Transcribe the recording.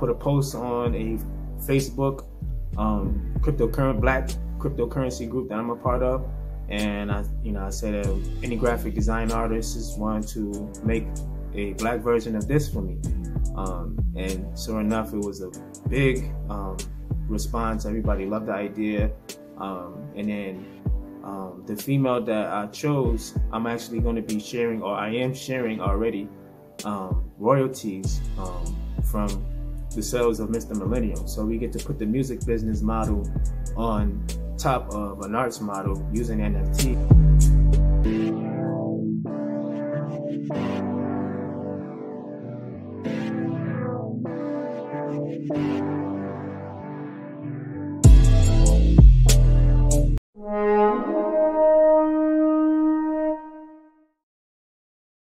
put a post on a Facebook um, cryptocurrency black cryptocurrency group that I'm a part of, and I you know I said uh, any graphic design artists want to make a black version of this for me, um, and sure enough, it was a big um, response. Everybody loved the idea, um, and then um, the female that I chose, I'm actually going to be sharing, or I am sharing already, um, royalties um, from the sales of Mr. Millennial. So we get to put the music business model on top of an arts model using NFT.